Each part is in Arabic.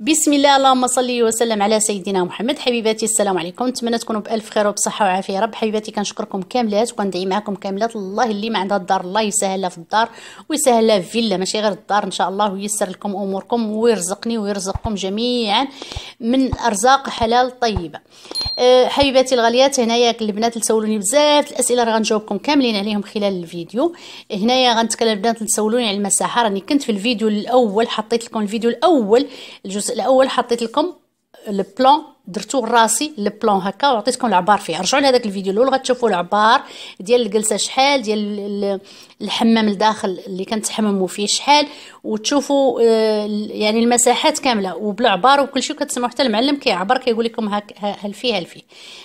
بسم الله اللهم صل وسلم على سيدنا محمد. حبيباتي السلام عليكم. نتمنى تكونوا بألف خير وبصحة وعافية. رب حبيباتي كنشكركم كاملات وكندعي معكم كاملات. الله اللي ما عندها الدار الله يسهل لها في الدار ويسهل لها في فيلا ماشي غير الدار. إن شاء الله ويسر لكم أموركم ويرزقني ويرزقكم جميعا من أرزاق حلال طيبة. حبيباتي الغاليات هنايا البنات اللي سولوني بزاف الأسئلة راه غنجاوبكم كاملين عليهم خلال الفيديو. هنايا غنتكلم البنات اللي سولوني على المساحة راني كنت في الفيديو الأول حطيت لكم الفيديو الأول الجزء الأول حطيت لكم ال plan درتو راسي ال plan هكا وعطيتكم العبار فيه. رجعوا لهذاك الفيديو الأول غتشوفوا العبار ديال الجلسة شحال ديال الحمام الداخل اللي كنتحمموا فيه شحال وتشوفوا آه، يعني المساحات كاملة. وبالعبار وكل شيء كتسمعوا حتى المعلم كيعبر كيقول لكم هل فيه هل فيه.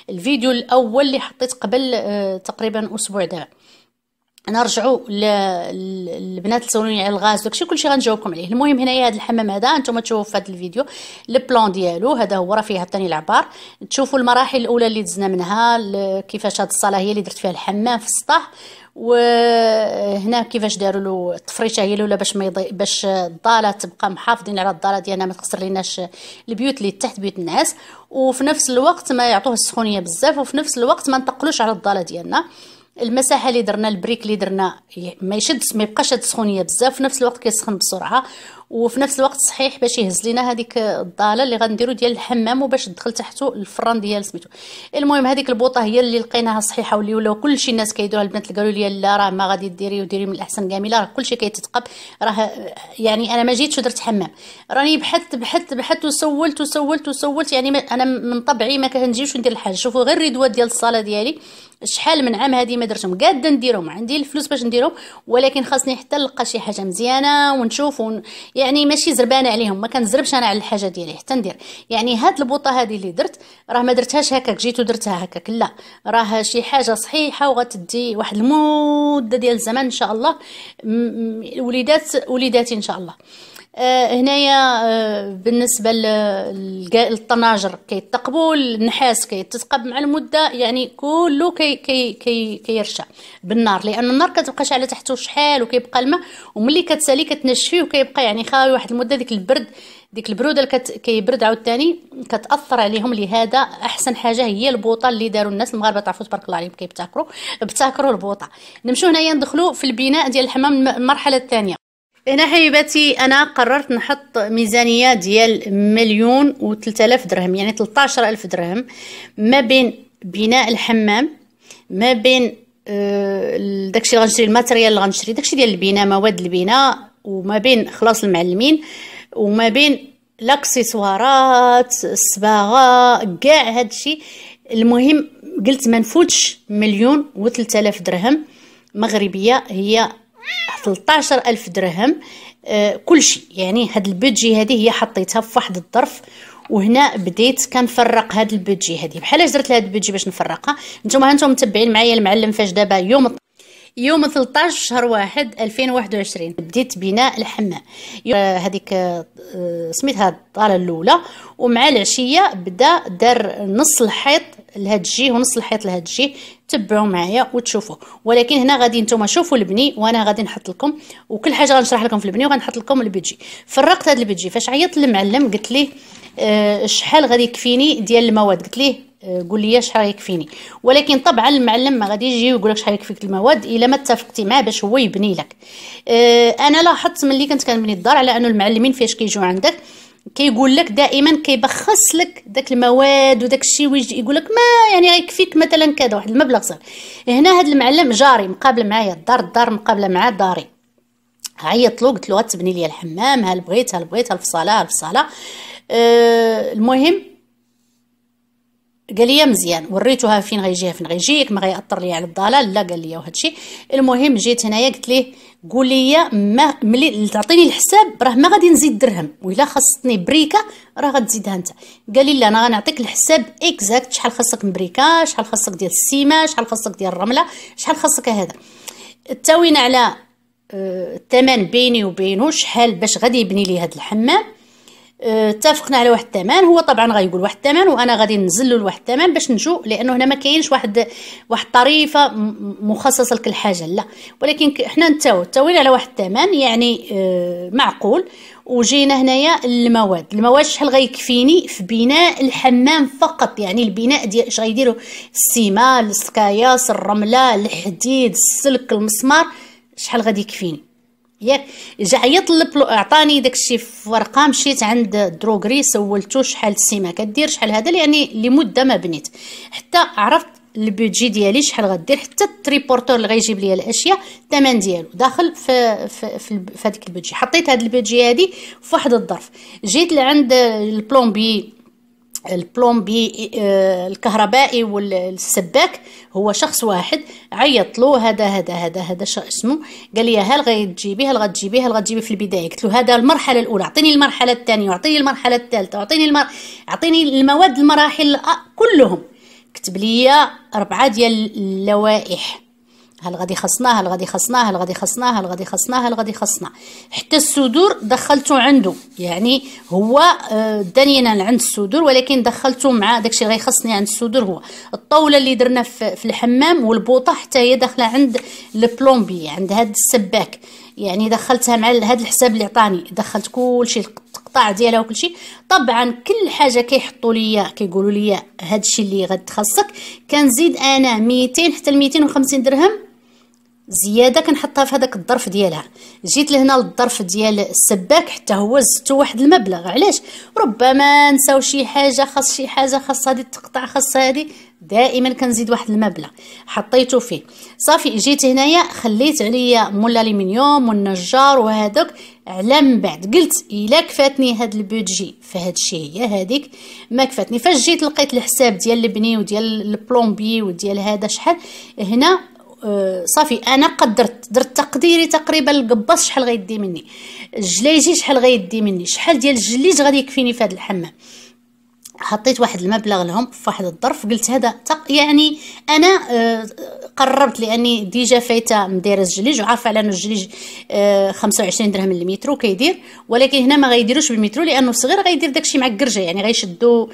الفيديو الأول اللي حطيت قبل آه، تقريبا أسبوع دابا. نرجعوا للبنات اللي سولوني على الغاز داكشي كلشي غنجاوبكم عليه. المهم هنايا هذا الحمام هذا أنتم تشوفوا في هذا الفيديو. ال plan ديالو هذا هو راه فيه عطاني العبار. تشوفوا المراحل الأولى اللي دزنا منها كيفاش هذه الصالة هي اللي درت فيها الحمام في السطح وهنا كيفاش داروا له التفريشة هي الأولى باش ما يضي... باش الضالة تبقى محافظين على الضالة ديالنا ما تخسر ليناش البيوت اللي تحت بيوت الناس. وفي نفس الوقت ما يعطوه السخونية بزاف وفي نفس الوقت ما نتقلوش على الضالة ديالنا. المساحة اللي درنا ال brique اللي درنا ما يشدش ما يبقاش هاد السخونية بزاف في نفس الوقت كيسخن بسرعة. وفي نفس الوقت صحيح باش يهز لينا هذيك الضالة اللي غنديرو ديال الحمام وباش تدخل تحته الفران ديال سميتو. المهم هذيك البوطة هي اللي لقيناها صحيحة واللي ولاو كلشي الناس كيديروها البنات اللي قالوا لي لا راه ما غادي ديري وديري من الأحسن كامله راه كلشي كيتتقب. راه يعني أنا ما جيتش ودرت حمام. راني بحثت بحثت بحثت وسولت وسولت وسولت. يعني أنا من طبعي ما كنجيوش ندير الحاجة. شوفوا غير الريدوات ديال الصالة ديالي. شحال من عام هذه ما درتهم. قادة نديرهم. عندي الفلوس باش نديرهم. ولكن خاصني حتى نلقى شي حاجة مزيانة ونشوف ون... يعني ماشي زربانه عليهم ما كنزربش أنا على الحاجة ديالي حتى ندير. يعني هاد البوطة هذه اللي درت راه ما درتهاش هكاك جيت ودرتها هكاك لا. راه شي حاجة صحيحة وغتدي واحد المدة ديال الزمن إن شاء الله. وليدات وليداتي إن شاء الله. هنايا آه، بالنسبة للطناجر كيتقبوا النحاس كيتثقب مع المدة يعني كله كي كي كي كيرشى بالنار. لأن النار كتبقى شاعله تحته شحال وكيبقى الماء وملي كتسالي كتنشفيه وكيبقى يعني خاوي واحد المدة ديك البرد ديك البرودة اللي كيبرد عاوتاني كتأثر عليهم لهذا. أحسن حاجة هي البوطة اللي داروا الناس المغاربة تعرفوا تبارك الله عليهم كيبتكروا ابتكروا البوطة. نمشيو هنايا ندخلوا في البناء ديال الحمام المرحلة الثانية. هنا حبيباتي أنا قررت نحط ميزانية ديال مليون و الاف درهم يعني 13000 درهم ما بين بناء الحمام ما بين آه داكشي اللي غنشري ال matériel اللي غنشري داكشي ديال البناء مواد البناء وما بين خلاص المعلمين وما بين الاكسسوارات الصباغه كاع هادشي المهم قلت ما نفوتش مليون و الاف درهم. مغربية هي 13 ألف درهم آه كل شيء يعني هاد ال budget هذه هي حطيتها في واحد الظرف وهنا بديت كنفرق هاد البيدجي هذه بحالاش درت هاد البيدجي باش نفرقها؟ نتوما هانتوما متبعين معايا المعلم فاش دابا يوم يوم 13 شهر واحد 2021 بديت بناء الحمام. هذيك آه، سميتها الدار الأولى. ومع العشية بدا دار نص الحيط لهاد الجهه ونص الحيط لهاد الجهه تبعوا معايا وتشوفوا. ولكن هنا غادي نتوما شوفوا البني وأنا غادي نحط لكم. وكل حاجة غنشرح لكم في البني وغنحط لكم البيجي. فرقت هذا البيجي. فاش عيطت للمعلم قلت ليه آه شحال غادي يكفيني ديال المواد؟ قلت ليه آه قول لي شحال يكفيني. ولكن طبعا المعلم ما غادي يجي ويقول لك شحال يكفيك المواد إلا ما اتفقتي معاه باش هو يبني لك. آه أنا لاحظت ملي كنت كنبني الدار على أنه المعلمين فاش كيجيو عندك كيقول لك دائما كيبخص لك داك المواد وداك الشيء ويجي يقول لك ما يعني غيكفيك مثلا كذا واحد المبلغ صغير. هنا هذا المعلم جاري مقابل معايا الدار الدار مقابلة مع داري. عيطت له قلت له غتبني لي الحمام هل بغيت هل بغيت في الصاله أه المهم قال لي مزيان وريتوها فين غيجيها فين غيجيك ما غيأثر لي على الضالة. لا قال لي وهذا الشيء. المهم جيت هنايا قلت ليه قول لي ما ملي تعطيني الحساب راه ما غادي نزيد درهم وإلا خاصني بريكة راه غتزيدها أنت. قال لي لا أنا غنعطيك الحساب exact شحال خاصك من بريكة شحال خاصك ديال السيمة شحال خاصك ديال الرملة شحال خاصك هذا. تاوينا على آه، الثمن بيني وبينه شحال باش غادي يبني لي هذا الحمام. اتفقنا على واحد الثمن. هو طبعا غيقول واحد الثمن وأنا غادي ننزل له لواحد الثمن باش نجو لأنه هنا ما كاينش واحد واحد طريفة مخصصة لكل حاجة لا. ولكن حنا نتاو تاويل على واحد الثمن يعني آه، معقول. وجينا هنايا المواد المواد شحال غيكفيني؟ في بناء الحمام فقط يعني البناء ديال اش غيديروا السيما السكاياس الرملة الحديد السلك المسمار شحال غادي يكفيني؟ ياك. جا عيط عطاني داكشي في ورقة مشيت عند droguerie سولتو شحال السيمة كدير شحال هذا يعني لمدة ما بنيت. حتى عرفت ال budget ديالي شحال غدير حتى ال triporteur اللي غيجيب ليا الأشياء الثمن ديالو. داخل في في في, في هذيك ال budget حطيت هاد ال budget هادي في واحد الظرف. جيت لعند ال plombier البلومبي آه، الكهربائي والسباك هو شخص واحد عيط له هذا هذا هذا هذا اسمه. قال لي هل غتجيبيه هل غتجيبيه هل غتجيبيه في البداية؟ قلت له هذا المرحلة الأولى أعطيني المرحلة الثانية واعطيني المرحلة الثالثة واعطيني المر... أعطيني المواد المراحل كلهم. كتب لي أربعة ديال اللوائح. هل غادي خصنا هل غادي خصنا هل غادي خصنا هل غادي خصنا هل غادي خصنا. حتى الصدور دخلته عنده يعني هو آه، داني أنا عند الصدور ولكن دخلته مع داكشي اللي غيخصني عند الصدور هو. الطاولة اللي درنا في الحمام والبوطة حتى هي داخلة عند البلومبي عند هاد السباك. يعني دخلتها مع هذا الحساب اللي عطاني. دخلت كلشي القطاع ديالها وكلشي. طبعا كل حاجة كيحطوا ليا كيقولوا ليا هادشي اللي غتخصك كنزيد أنا 200 حتى ل 250 درهم زيادة كنحطها في هذاك الظرف ديالها. جيت لهنا للظرف ديال السباك حتى هو زدتو واحد المبلغ. علاش؟ ربما نساو شي حاجة خاص شي حاجة خاص هذه تقطع خاص هذه دائما كنزيد واحد المبلغ. حطيته فيه. صافي جيت هنايا خليت عليا مول الالومنيوم والنجار وهذوك على من بعد قلت إلا كفاتني هاد ال budget فهاد الشيء هي هذيك ما كفاتني. فاش جيت لقيت الحساب ديال البني وديال ال plombier وديال هذا شحال. هنا صافي أنا قدرت درت تقديري تقريبا القباص شحال غيدي مني. الجلايجي شحال غيدي مني. شحال ديال الجليج غادي يكفيني في هذا الحمام؟ حطيت واحد المبلغ لهم في واحد الظرف قلت هذا يعني أنا أه قررت لأني déjà فايتة مديره الجليج وعارفة على أنه الجليج أه 25 درهم للمترو كيدير ولكن هنا ما غيديروش بالمترو لأنه صغير غيدير داكشي مع الكرجه يعني غيشدو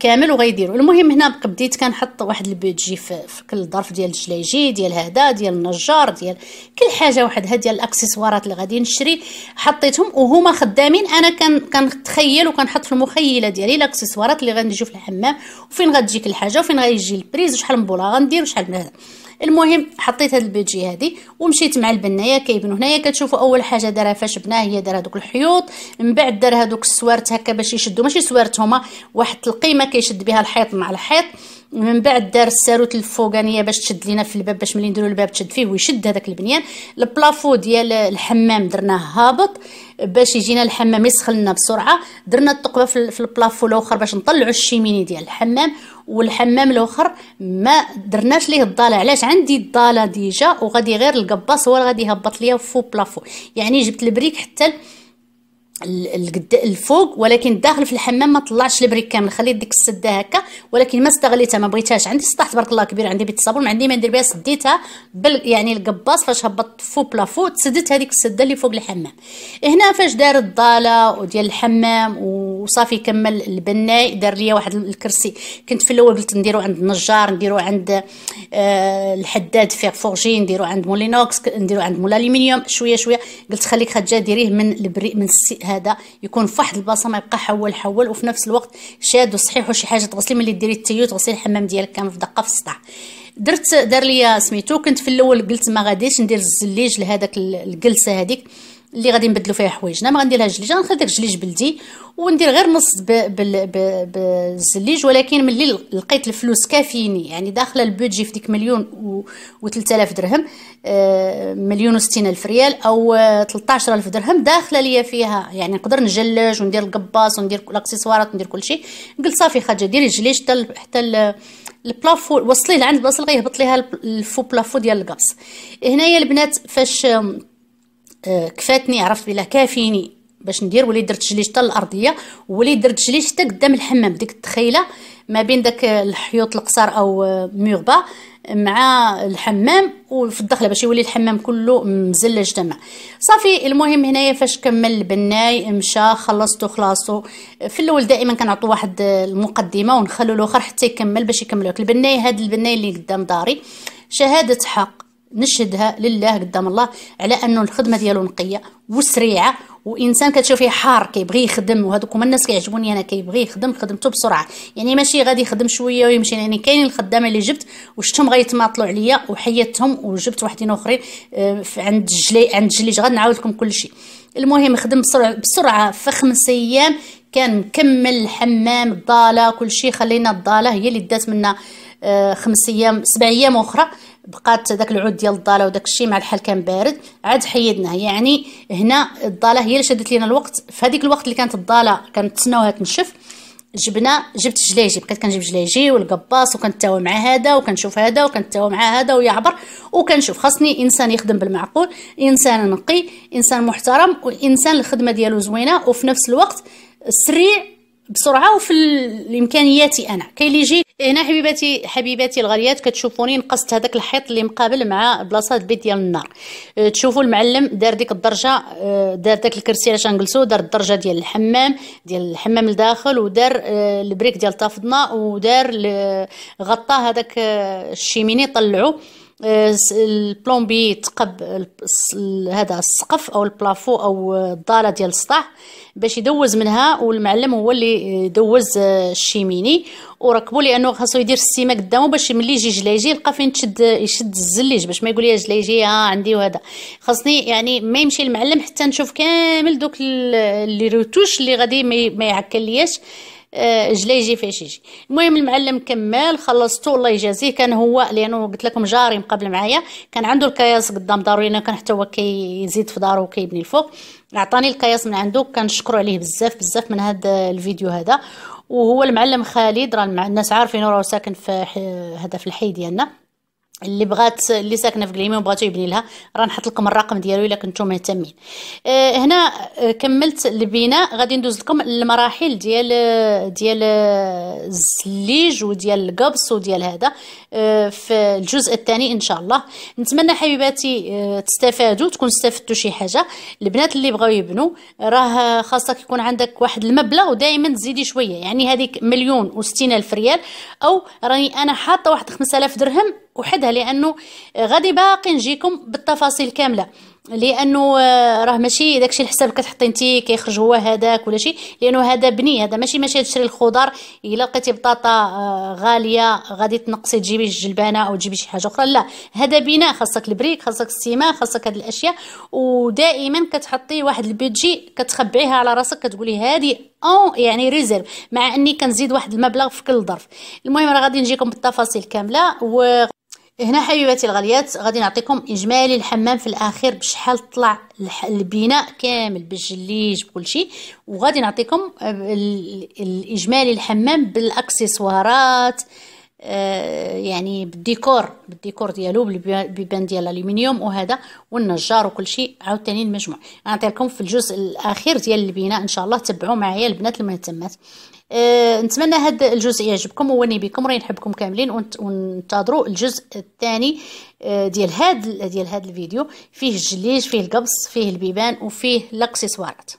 كامل وغيديروا المهم هنا بديت كنحط واحد ال budget في, في كل ظرف ديال الجلايجي ديال هذا ديال النجار ديال كل حاجة وحدها ديال الأكسسوارات اللي غادي نشري حطيتهم وهما خدامين. أنا كنتخيل وكنحط في المخيلة ديالي الأكسسوارات اللي غندير في الحمام وفين غتجيك الحاجة وفين غيجي ال prise وشحال من بولا غندير وشحال من هذا. المهم حطيت هاد البيجي هادي ومشيت مع البنايه كيبنوا هنايا كتشوفوا أول حاجة دارها فاش بنا هي دار هذوك الحيوط من بعد دار هذوك السوارت هكا باش يشدوا ماشي سوارت هما واحد القيمة كيشد بها الحيط مع الحيط. من بعد دار الساروت الفوقانيه باش تشد لينا في الباب باش ملي نديروا الباب تشد فيه ويشد هذاك البنيان. ال plafond ديال الحمام درناه هابط باش يجينا الحمام يسخن لنا بسرعة. درنا الثقبه في ال plafond الأخر باش نطلعوا ال cheminée ديال الحمام والحمام الأخر ما درناش ليه الضالة. علاش عندي الضالة déjà وغادي غير القباص هو اللي غادي يهبط ليا faux plafond. يعني جبت ال brique حتى الفوق ولكن داخل في الحمام ما طلعش ال brique كامل. خليت ديك السدة هكا ولكن ما استغليتها ما بغيتهاش. عندي سطح تبارك الله كبير عندي بيت الصابون ما عندي ما ندير بها سديتها بل يعني القباص فاش هبطت faux plafond تسدت هذيك السدة اللي فوق الحمام. هنا فاش دار الضالة وديال الحمام وصافي كمل البناي دار ليا واحد الكرسي. كنت في الأول قلت نديرو عند النجار نديرو عند آه الحداد fer forgé نديرو عند مول inox نديرو عند مول الومنيوم شوية شوية قلت خليك خديجة ديريه من ال brique من ال ciment هذا. يكون في واحد البلاصة ما يبقى حول حول. وفي نفس الوقت شاد وصحيح وشي حاجة تغسلي. ملي ديري ال tuyau تغسلي الحمام ديالك كامل في دقة في السطح. درت دار ليا سميتو. كنت في الأول قلت ما غاديش ندير الزليج لهذاك الجلسة هذيك. اللي غادي نبدلو فيها حوايجنا. ما غندير لها جليج غنخلي داك الجليج بلدي وندير غير نص بالزليج ولكن ملي لقيت الفلوس كافيني يعني داخله ال budget في ديك مليون و 3000 درهم آه، مليون و ألف ريال أو 13000 درهم داخلة ليا فيها. يعني نقدر نجلج وندير القباص وندير الأكسسوارات وندير كل شيء. قلت صافي خديجة ديري الجليج حتى حتى ال plafond وصليه لعند البلاصه اللي غيهبط ليها ال faux plafond ديال القباص هنايا البنات فاش آه، كفاتني عرفت بلا كافيني باش ندير. وليت درت جليج حتى الارضيه وليت درت جليج حتى قدام الحمام ديك التخيلة ما بين داك الحيوط القصار أو ميغبا مع الحمام وفي الدخله باش يولي الحمام كله مزلج تمام صافي المهم هنايا فاش كمل البناي مشى خلصتو خلاصو في الأول دائما كنعطو واحد المقدمة ونخلو الأخر حتى يكمل باش يكملوا البناي هذا البناي اللي قدام داري شهادة حق. نشهدها لله قدام الله على أنه الخدمة ديالو نقية وسريعة وإنسان كتشوفيه حار كيبغي يخدم وهذوك هما الناس كيعجبوني أنا كيبغي يخدم خدمته بسرعة. يعني ماشي غادي يخدم شوية ويمشي يعني كاينين الخدامة اللي جبت وشتهم غيتماطلوا عليا وحيدتهم وجبت واحدين آخرين آه، عند جلي عند جليج غادي نعاود لكم كل شيء. المهم خدم بسرعة بسرعة في خمس أيام كان مكمل الحمام الضالة كل شيء خلينا الضالة هي اللي دات منا خمس أيام سبع أيام أخرى. بقات داك العود ديال الضالة وداك الشيء مع الحال كان بارد. عاد حيدناه يعني هنا الضالة هي اللي شدت لينا الوقت. في هذيك الوقت اللي كانت الضالة كانت تسناوها تنشف جبنا جبت جلايجي بقيت كنجيب جلايجي والقباص وكنتاوى مع هذا وكنشوف هذا وكنتاوى مع هذا ويعبر وكنشوف. خاصني إنسان يخدم بالمعقول إنسان نقي إنسان محترم وإنسان الخدمة ديالو زوينة. وفي نفس الوقت سريع بسرعة وفي الإمكانياتي أنا. كاين اللي يجي هنا حبيباتي حبيباتي الغاليات كتشوفوني نقصت هذاك الحيط اللي مقابل مع بلاصة البيت ديال النار. أه، تشوفوا المعلم دار ديك الدرجة أه، دار داك الكرسي علاش نجلسو دار الدرجة ديال الحمام ديال الحمام لداخل ودار البريك ديال الطافضنا ودار غطى هذاك الشيميني طلعو. البلومبي تقب هذا السقف أو البلافو أو الضالة ديال السطح باش يدوز منها والمعلم هو اللي يدوز الشيميني. وركبوا لأنه خاصو يدير السيمه قدامه باش ملي يجي جلايجي يلقى فين تشد يشد الزليج باش ما يقول لي جلايجي ها عندي وهذا. خاصني يعني ما يمشي المعلم حتى نشوف كامل دوك اللي روتوش اللي غادي ما يعكلياش. آه، جلايجي فاش يجي المهم المعلم كمل خلصتو الله يجازيه. كان هو لأنه قلت لكم جاري مقابل معايا. كان عنده الكياس قدام دارو لأنه كان حتى هو كيزيد في دارو وكيبني الفوق. عطاني الكياس من عنده كنشكرو عليه بزاف بزاف من هذا الفيديو هذا. وهو المعلم خالد راه الناس عارفينه راه ساكن في هذا في الحي ديالنا. اللي بغات اللي ساكنة في قليمة وبغاتو يبني لها راه نحط لكم الرقم ديالو إلا كنتم مهتمين. آه هنا آه كملت البناء. غادي ندوز لكم المراحل ديال ديال الزليج وديال القبص وديال هذا آه في الجزء الثاني إن شاء الله. نتمنى حبيباتي آه تستفادوا تكون استفدتوا شي حاجة. البنات اللي بغاو يبنوا راه خاصك يكون عندك واحد المبلغ ودائما تزيدي شوية. يعني هذيك مليون و ألف ريال أو راني أنا حاطة واحد 5000 درهم وحدها لأنه غادي باقي نجيكم بالتفاصيل كاملة. لأنه آه، راه ماشي داكشي الحساب كتحطي انت كيخرج هو هذاك ولا شي. لأنه هذا بني هذا ماشي ماشي تشري الخضر إلا لقيتي بطاطا آه، غالية غادي تنقصي تجيبي الجلبانة أو تجيبي شي حاجة أخرى. لا هذا بناء خاصك ال brique خاصك ال ciment خاصك هاد الأشياء. ودائما كتحطي واحد ال budget كتخبعيها على راسك كتقولي هذه en يعني réserve. مع أني كنزيد واحد المبلغ في كل ظرف. المهم راه غادي نجيكم بالتفاصيل كاملة و هنا حبيباتي الغاليات غادي نعطيكم إجمالي الحمام في الأخير بشحال طلع البناء كامل بالجليج بكل شيء وغادي نعطيكم الإجمالي الحمام بالأكسسوارات. يعني بالديكور بالديكور ديالو بالبيبان ديال الألومنيوم وهذا والنجار وكل شيء. عاوتاني المجموع. نعطي لكم في الجزء الأخير ديال البناء إن شاء الله. تبعوا معايا البنات المهتمات أه نتمنى هذا الجزء يعجبكم ووني بكم راني نحبكم كاملين. وانتظروا الجزء الثاني أه ديال هذا ديال هذا الفيديو. فيه الجليج فيه القبص فيه البيبان وفيه الأكسسوارات.